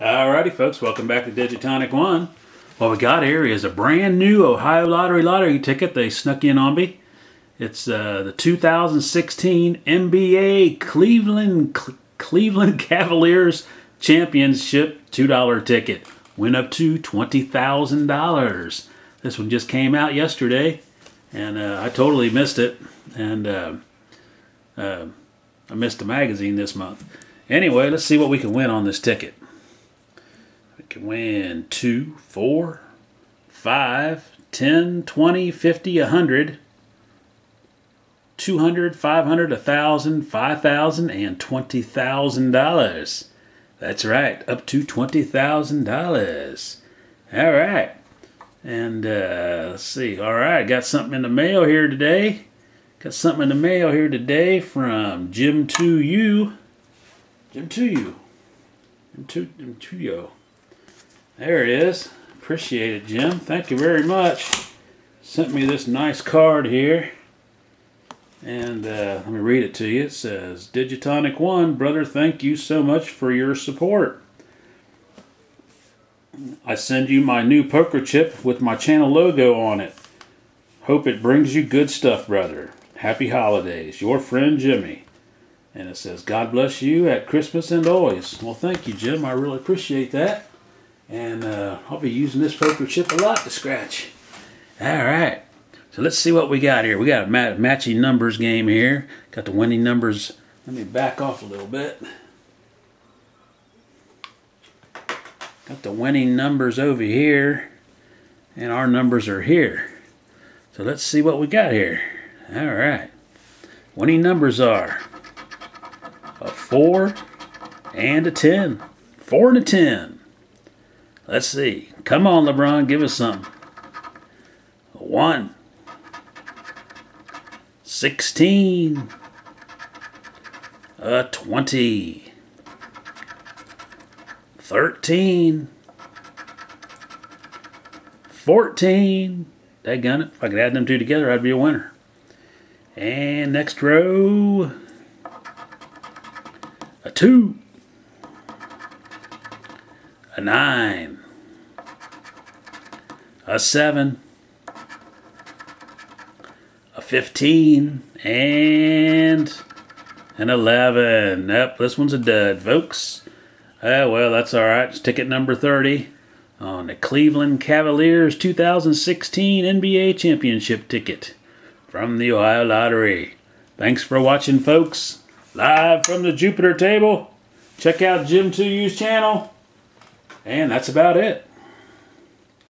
Alrighty, folks, welcome back to Digitonic One. What we got here is a brand new Ohio Lottery lottery ticket they snuck in on me. It's uh, the 2016 NBA Cleveland Cleveland Cavaliers Championship $2 ticket. Went up to $20,000. This one just came out yesterday, and uh, I totally missed it. And uh, uh I missed the magazine this month. Anyway, let's see what we can win on this ticket. Win 2, 4, 5, 10, 20, 50, 100, 200, 500, 1,000, 5,000, and $20,000. That's right, up to $20,000. All right. And uh, let's see. All right, got something in the mail here today. Got something in the mail here today from Jim 2U. Jim 2U. Jim 2 Jim 2 There it is. Appreciate it, Jim. Thank you very much. Sent me this nice card here. And uh, let me read it to you. It says, Digitonic One, brother, thank you so much for your support. I send you my new poker chip with my channel logo on it. Hope it brings you good stuff, brother. Happy holidays. Your friend Jimmy. And it says, God bless you at Christmas and always. Well, thank you, Jim. I really appreciate that. And uh, I'll be using this poker chip a lot to scratch. All right. So let's see what we got here. We got a mat matching numbers game here. Got the winning numbers. Let me back off a little bit. Got the winning numbers over here. And our numbers are here. So let's see what we got here. All right. Winning numbers are a 4 and a 10. 4 and a 10. Let's see. Come on, LeBron, give us some. 1. 16. A 20. 13. 14. Daggone it. If I could add them two together, I'd be a winner. And next row, a two, a nine, a seven, a 15, and an 11. Yep, this one's a dud, folks. Uh, well, that's all right. It's ticket number 30 on the Cleveland Cavaliers 2016 NBA Championship ticket from the Ohio Lottery. Thanks for watching, folks. Live from the Jupiter table. Check out Jim 2U's channel. And that's about it.